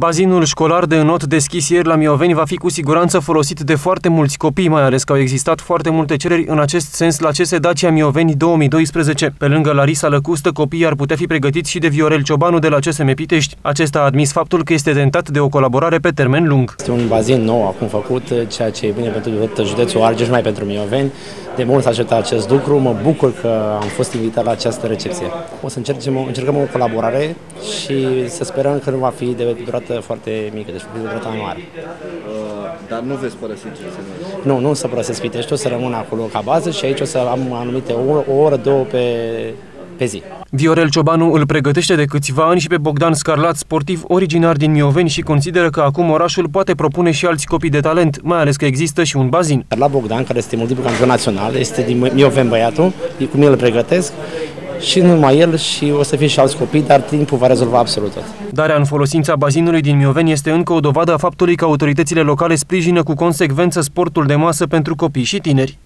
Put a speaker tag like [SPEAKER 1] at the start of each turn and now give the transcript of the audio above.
[SPEAKER 1] Bazinul școlar de înot deschis ieri la Mioveni va fi cu siguranță folosit de foarte mulți copii, mai ales că au existat foarte multe cereri în acest sens la CS Dacia Mioveni 2012. Pe lângă Larisa Lăcustă, copiii ar putea fi pregătiți și de Viorel Ciobanu de la CSM Pitești. Acesta a admis faptul că este tentat de o colaborare pe termen lung.
[SPEAKER 2] Este un bazin nou acum făcut, ceea ce e bine pentru județul Argeș, mai pentru Mioveni. De mult s-a așteptat acest lucru, mă bucur că am fost invitat la această recepție. O să încercem, încercăm o colaborare și să sperăm că nu va fi de durată foarte mică, deci va fi de durată mai mare. Uh,
[SPEAKER 3] dar nu veți părăsi CSM?
[SPEAKER 2] Nu, nu o să părăsesc Pitești, o să rămân acolo ca bază și aici o să am anumite o, o oră, două pe, pe zi.
[SPEAKER 1] Viorel Ciobanu îl pregătește de câțiva ani și pe Bogdan Scarlat, sportiv originar din Mioveni și consideră că acum orașul poate propune și alți copii de talent, mai ales că există și un bazin.
[SPEAKER 2] La Bogdan, care este multiplu campion național, este din Mioveni băiatul, cum el îl pregătesc și nu numai el și o să fie și alți copii, dar timpul va rezolva absolut tot.
[SPEAKER 1] Darea în folosința bazinului din Mioveni este încă o dovadă a faptului că autoritățile locale sprijină cu consecvență sportul de masă pentru copii și tineri.